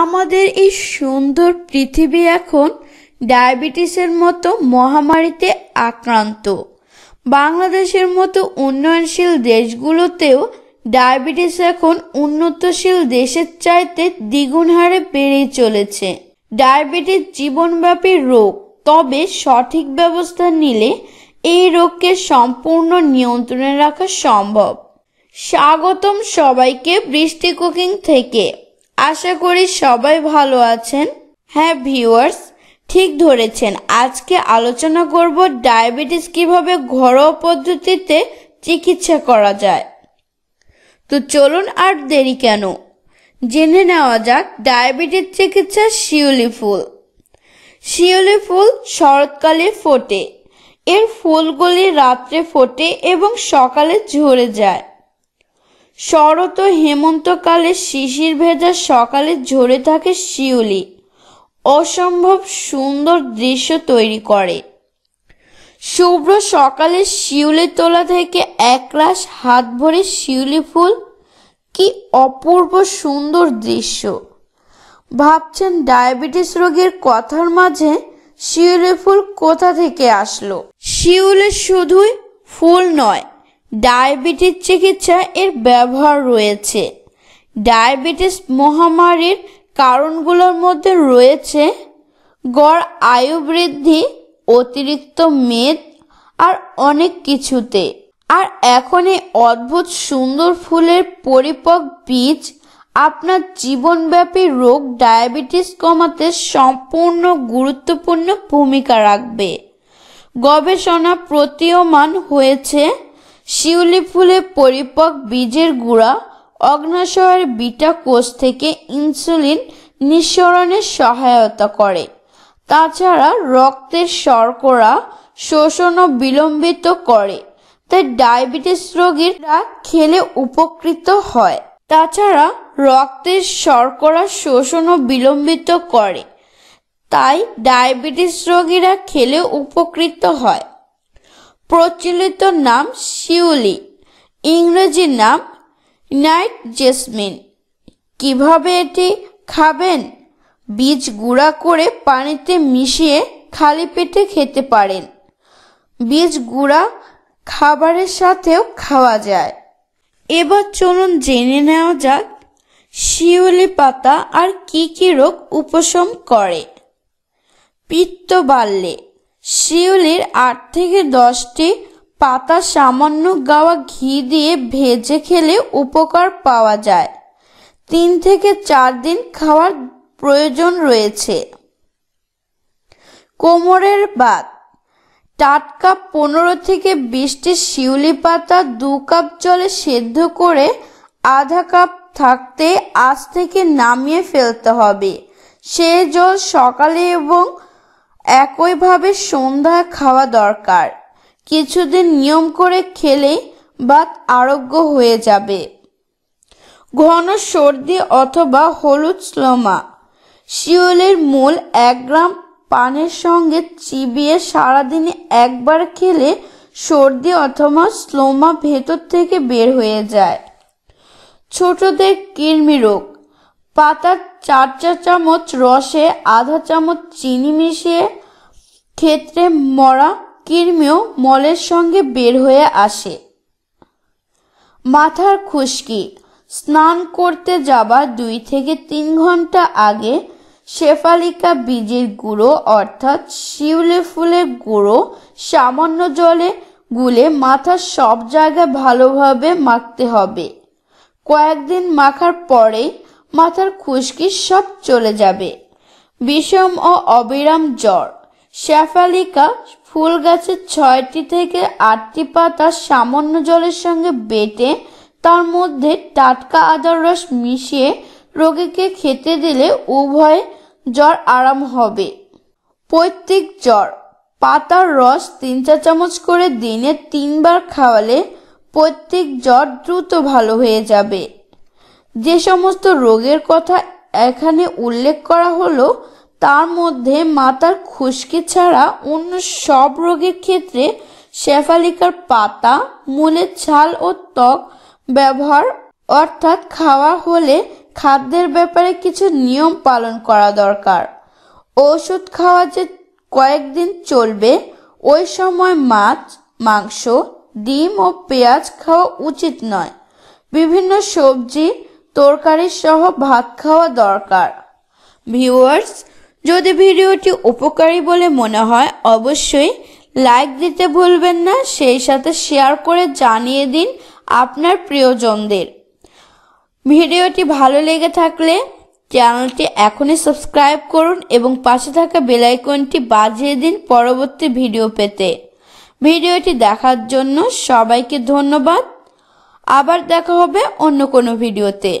আমাদের এই সুন্দর পৃথিবী এখন ডায়াবেটিসের মতো মহামারীতে আক্রান্ত। বাংলাদেশের মতো উন্নয়নশীল দেশগুলোতেও ডায়াবেটিস এখন উন্নতশীল দেশের চাইতে দ্বিগুণ হারে বেড়েই চলেছে। ডায়াবেটিস জীবনব্যাপী রোগ, তবে সঠিক ব্যবস্থা নিলে এই রোগকে সম্পূর্ণ নিয়ন্ত্রণে রাখা সম্ভব। স্বাগতম সবাইকে বৃষ্টি কুকিং থেকে। আশা করি সবাই ভালো আছেন। হ্যাঁ ভিউয়ার্স, ঠিক ধরেছেন। আজকে আলোচনা করব ডায়াবেটিস কীভাবে ঘরোয়া পদ্ধতিতে চিকিৎসা করা যায়। তো চলুন আর দেরি কেন? জেনে নেওয়া যাক ডায়াবেটিস চিকিৎসা শিউলি ফুল। শিউলি ফুল শরৎকালে ফোটে। এর ফুলগুলি রাত্রে ফোটে এবং সকালে ঝরে যায়। শরৎ ও হেমন্তকালে শিশির ভেজা সকালে ঝরে থাকে শিউলি। অসম্ভব সুন্দর দৃশ্য তৈরি করে। শুভ্র সকালে শিউলি তোলা থেকে এক রাস হাত ভরে শিউলি ফুল। কি অপূর্ব সুন্দর দৃশ্য। ভাবছেন ডায়াবেটিস রোগীর কথার মাঝে শিউলি ফুল কোথা থেকে আসলো? শিউলি শুধুই ফুল নয় ডায়াবেটিস চিকিৎসা এর ব্যবহার রয়েছে। ডায়াবেটিস মহামারীর কারণগুলোর মধ্যে রয়েছে গড় আয়ু বৃদ্ধি, অতিরিক্ত মেদ আর অনেক কিছুতে। আর এখন এই অদ্ভুত সুন্দর ফুলের পরিপক বীজ আপনার জীবনব্যাপী রোগ ডায়াবেটিস কমাতে সম্পূর্ণ গুরুত্বপূর্ণ ভূমিকা রাখবে। গবেষণা প্রতীয়মান হয়েছে শিউলি ফুলের পরিপক বীজের গুঁড়া অগ্নাশয়ের বিটা কোষ থেকে ইনসুলিন নিঃসরণে সহায়তা করে। তাছাড়া রক্তের শর্করা শোষণও বিলম্বিত করে। তাই ডায়াবেটিস রোগীরা খেলে উপকৃত হয়। তাছাড়া রক্তের শর্করা শোষণও বিলম্বিত করে। তাই ডায়াবেটিস রোগীরা খেলে উপকৃত হয়। প্রচলিত নাম শিউলি। ইংরেজি নাম নাইট জেসমিন। কীভাবে এটি খাবেন? বীজ গুঁড়া করে পানিতে মিশিয়ে খালি পেটে খেতে পারেন। বীজ গুঁড়া খাবারের সাথেও খাওয়া যায়। এবার চলুন জেনে নেওয়া যাক শিউলি পাতা আর কি কি রোগ উপশম করে। পিত্ত বাড়লে শিউলির আট থেকে দশটি পাতা সামান্য গাওয়া ঘি দিয়ে ভেজে খেলে উপকার পাওয়া যায়। তিন থেকে চার দিন খাওয়ার প্রয়োজন রয়েছে। কোমরের বাত টাটকা পনেরো থেকে বিশটি শিউলি পাতা দু কাপ জলে সেদ্ধ করে আধা কাপ থাকতে আজ থেকে নামিয়ে ফেলতে হবে। সে জল সকালে এবং একইভাবে সন্ধ্যায় খাওয়া দরকার। কিছুদিন নিয়ম করে খেলে বাত আরোগ্য হয়ে যাবে। ঘন সর্দি অথবা হলুদ স্লোমা। শিওলের মূল এক গ্রাম পানের সঙ্গে চিবিয়ে সারাদিনে একবার খেলে সর্দি অথবা স্লোমা ভেতর থেকে বের হয়ে যায়। ছোটদের কৃমি রোগ। পাতার চার চা চামচ রসে আধা চামচ চিনি মিশিয়ে ক্ষেত্রে মরা কৃমিও মলের সঙ্গে বের হয়ে আসে। মাথার খুশকি। স্নান করতে যাবার দুই থেকে তিন ঘণ্টা আগে শেফালিকা বীজের গুঁড়ো অর্থাৎ শিউলে ফুলের গুঁড়ো সামান্য জলে গুলে মাথার সব জায়গায় ভালোভাবে মাখতে হবে। কয়েকদিন মাখার পরেই মাথার খুশকি সব চলে যাবে। বিষম ও অবিরাম জ্বর। শ্যাফালিকা ফুল গাছের ছয়টি থেকে আটটি পাতা সামান্য জলের সঙ্গে বেটে তার মধ্যে টাটকা আদার রস মিশিয়ে রোগীকে খেতে দিলে উভয় জ্বর আরাম হবে। পৈতৃক জ্বর। পাতার রস তিন চা চামচ করে দিনে তিনবার খাওয়ালে পৈতৃক জ্বর দ্রুত ভালো হয়ে যাবে। যে সমস্ত রোগের কথা এখানে উল্লেখ করা হলো, তার মধ্যে মাথার খুশকি ছাড়া অন্য সব রোগের ক্ষেত্রে শেফালিকার পাতা, মূলের ছাল ও ত্বক ব্যবহার, অর্থাৎ খাওয়া হলে খাদ্যের ব্যাপারে কিছু নিয়ম পালন করা দরকার। ওষুধ খাওয়া যে কয়েকদিন চলবে, ওই সময় মাছ, মাংস, ডিম ও পেঁয়াজ খাওয়া উচিত নয়। বিভিন্ন সবজি তরকারি সহ ভাত খাওয়া দরকার। ভিউয়ার্স, যদি ভিডিওটি উপকারী বলে মনে হয়, অবশ্যই লাইক দিতে ভুলবেন না, সেই সাথে শেয়ার করে জানিয়ে দিন আপনার প্রিয়জনদের। ভিডিওটি ভালো লেগে থাকলে চ্যানেলটি এখনই সাবস্ক্রাইব করুন এবং পাশে থাকা বেলাইকনটি বাজিয়ে দিন পরবর্তী ভিডিও পেতে। ভিডিওটি দেখার জন্য সবাইকে ধন্যবাদ। আবার দেখা হবে অন্য কোনো ভিডিওতে।